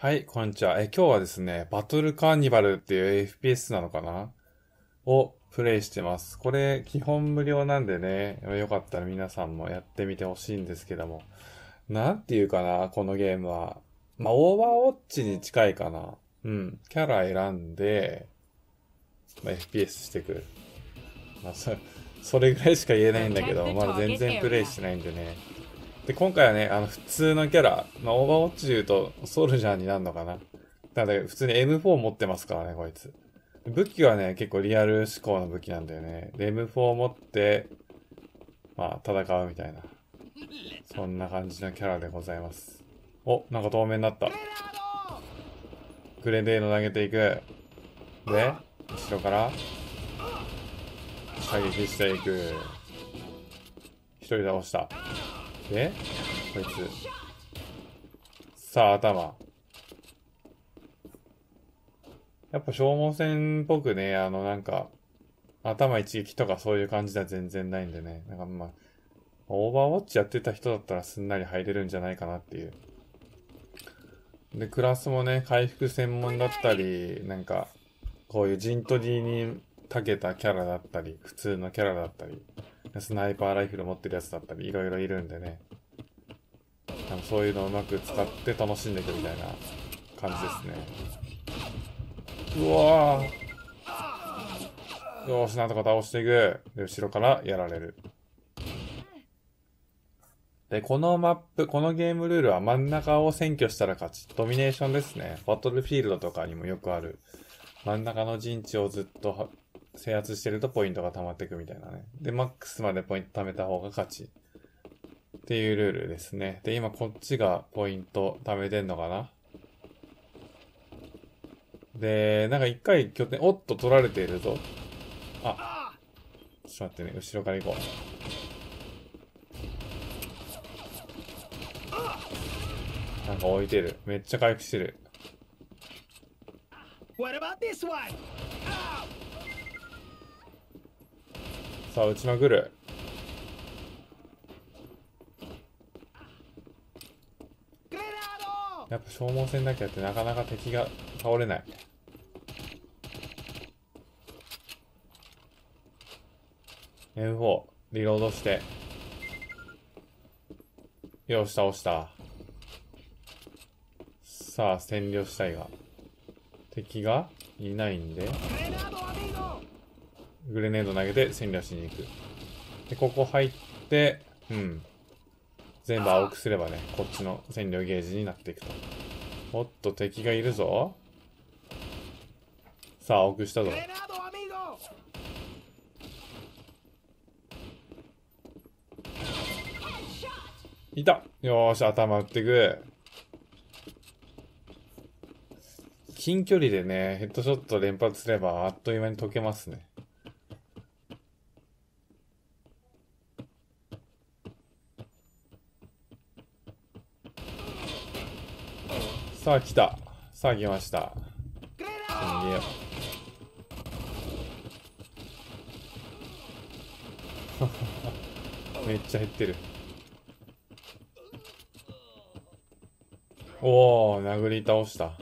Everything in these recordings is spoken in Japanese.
はい、こんにちは。え、今日はですね、バトルカーニバルっていう FPS なのかな？をプレイしてます。これ、基本無料なんでね、よかったら皆さんもやってみてほしいんですけども。なんていうかな、このゲームは。まあ、オーバーウォッチに近いかな。うん。キャラ選んで、まあ、FPS してくる。まあ、そ、それぐらいしか言えないんだけど、まだ全然プレイしてないんでね。で、今回はね、あの、普通のキャラ、まあ、オーバーウォッチで言うと、ソルジャーになるのかな。ただ、普通に M4 持ってますからね、こいつ。武器はね、結構リアル思考の武器なんだよね。で、M4 持って、まあ、戦うみたいな。そんな感じのキャラでございます。お、なんか透明になった。グレネード投げていく。で、後ろから、射撃していく。一人倒した。で、こいつ。さあ、頭。やっぱ消耗戦っぽくね、あの、なんか、頭一撃とかそういう感じでは全然ないんでね。なんかまあ、オーバーウォッチやってた人だったらすんなり入れるんじゃないかなっていう。で、クラスもね、回復専門だったり、なんか、こういう陣取りに長けたキャラだったり、普通のキャラだったり、スナイパーライフル持ってるやつだったり、いろいろいるんでね。あのそういうのをうまく使って楽しんでいくみたいな感じですね。うわーよし、なんとか倒していく。で、後ろからやられる。で、このマップ、このゲームルールは真ん中を占拠したら勝ち。ドミネーションですね。バトルフィールドとかにもよくある。真ん中の陣地をずっと制圧してるとポイントが溜まっていくみたいなね。で、マックスまでポイント貯めた方が勝ち。っていうルールですね。で、今こっちがポイント貯めてんのかな？で、なんか一回拠点、おっと取られているぞ。あ、ちょっと待ってね、後ろから行こう。なんか置いてる。めっちゃ回復してる。What about this one? さあ、撃ちまくる。やっぱ消耗戦だけやってなかなか敵が倒れない。M4、リロードして。よし、倒した。さあ、占領したいが。敵がいないんで、グレナードアミーゴグレネード投げて占領しに行く。で、ここ入って、うん。全部青くすればね、こっちの占領ゲージになっていくと。おっと、敵がいるぞ。さあ、青くしたぞいたよーし、頭打ってく。近距離でね、ヘッドショット連発すれば、あっという間に解けますね。さあ、来た。さあ、来ました。逃げよう。めっちゃ減ってる。おお、殴り倒した。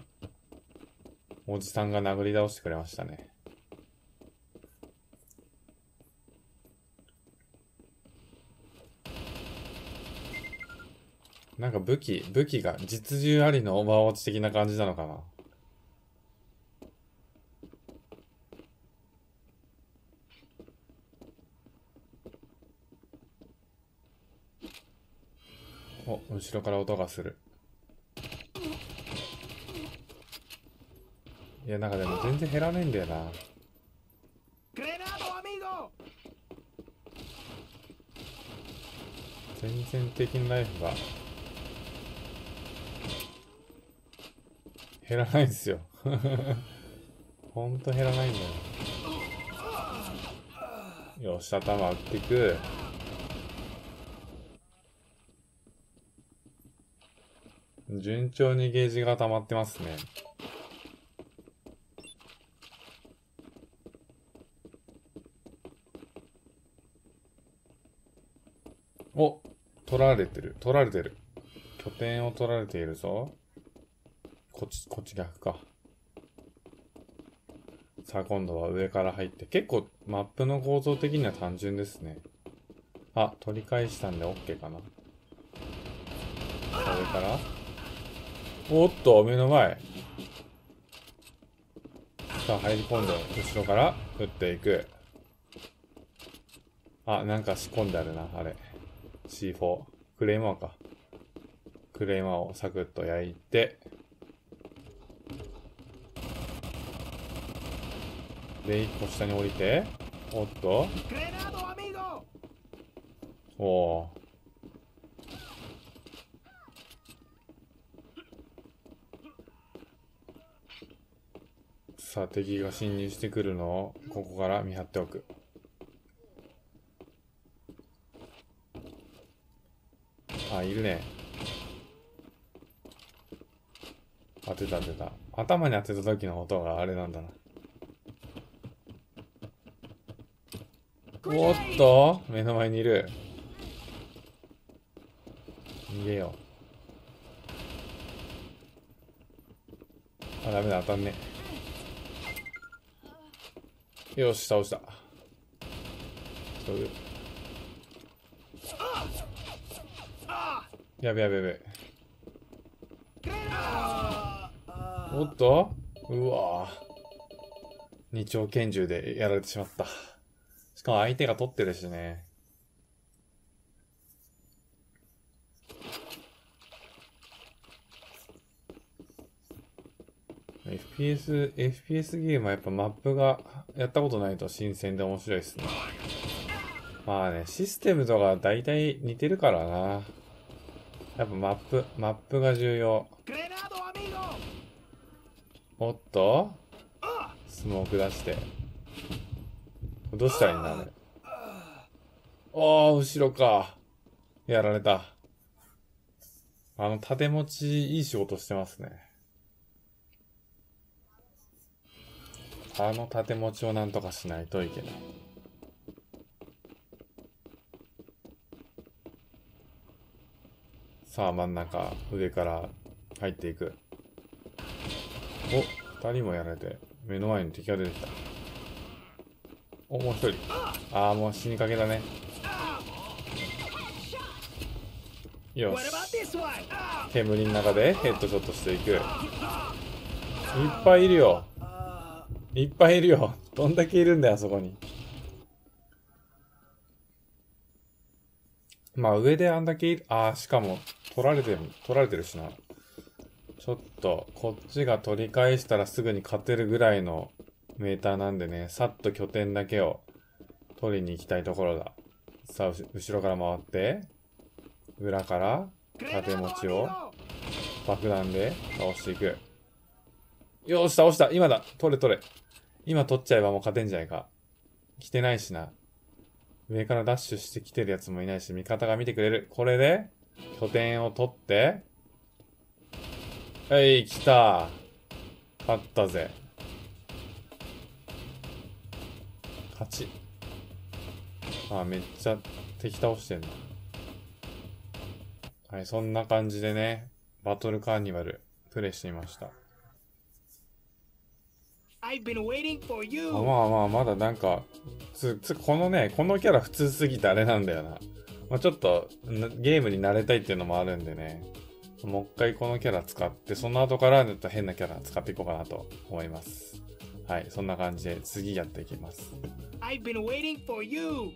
おじさんが殴り倒してくれましたね。なんか武器、武器が実銃ありのオーバーウォッチ的な感じなのかな？お、後ろから音がする。いや、なんかでも全然減らねえんだよな。全然敵のライフが減らないんですよ。ほんと減らないんだよ。よし、頭打っていく。順調にゲージが溜まってますね。お取られてる。取られてる。拠点を取られているぞ。こっち、こっち逆か。さあ、今度は上から入って。結構、マップの構造的には単純ですね。あ、取り返したんで OK かな。さあ、上から。おっと、目の前。さあ、入り込んで、後ろから撃っていく。あ、なんか仕込んであるな、あれ。C4。クレーマーか。クレーマーをサクッと焼いて、で、一個下に降りて、おっと.おおさあ、敵が侵入してくるのを、ここから見張っておく。あ、いるね。当てた当てた。頭に当てた時の音があれなんだな。おっと目の前にいる。逃げよう。あ、ダメだ、当たんね。よし、倒した。やべやべやべ。おっとうわ。二丁拳銃でやられてしまった。しかも相手が取ってるしね。FPS、FPS ゲームはやっぱマップがやったことないと新鮮で面白いですね。まあね、システムとか大体似てるからな。やっぱマップ、マップが重要。おっと？スモーク出して。どうしたらいいんだ、あれ。おー、後ろか。やられた。あの、縦持ち、いい仕事してますね。あの縦持ちをなんとかしないといけない。さあ、真ん中、上から入っていく。お、二人もやられて、目の前に敵が出てきた。お、もう一人。ああ、もう死にかけだね。よし。煙の中でヘッドショットしていく。いっぱいいるよ。いっぱいいるよ。どんだけいるんだよ、あそこに。まあ上であんだけいる、ああ、しかも取られてる、取られてるしな。ちょっと、こっちが取り返したらすぐに勝てるぐらいのメーターなんでね、さっと拠点だけを取りに行きたいところだ。さあ、後ろから回って、裏から縦持ちを爆弾で倒していく。よーし、倒した今だ取れ取れ今取っちゃえばもう勝てんじゃないか。来てないしな。上からダッシュしてきてるやつもいないし、味方が見てくれる。これで、拠点を取って、はい、来た。勝ったぜ。勝ち。あ、めっちゃ敵倒してんな。はい、そんな感じでね、バトルカーニバル、プレイしてみました。I've been waiting for あ you. まあまあ、まだなんか、つ、つ、このね、このキャラ普通すぎてあれなんだよな。まあちょっと、なゲームに慣れたいっていうのもあるんでね、もう一回このキャラ使って、その後からちょっと変なキャラ使っていこうかなと思います。はい、そんな感じで次やっていきます。I've been waiting for you.